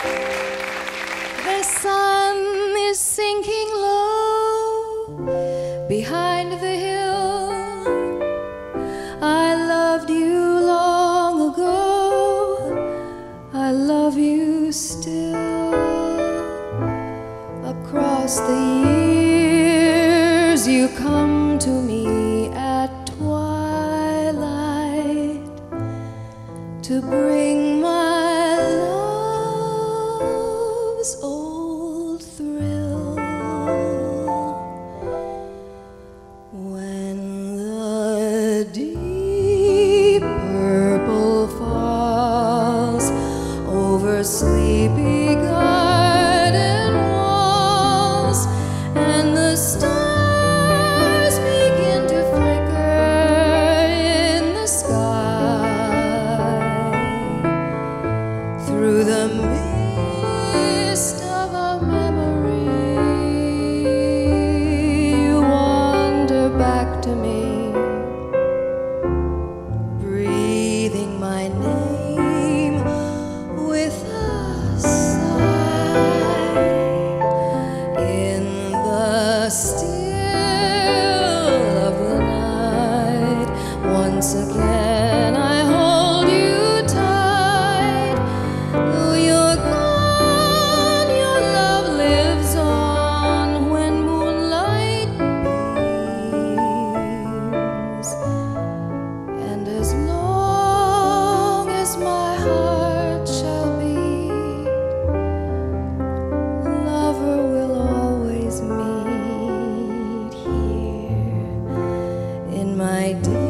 The sun is sinking low behind the hill. I loved you long ago. I love you still. Across the years, you come to me at twilight to bring my love's old thrill. When the deep purple falls over sleepy garden once again I hold you tight. Though you're gone, your love lives on when moonlight beams. And as long as my heart shall beat, lover will always meet here in my dear.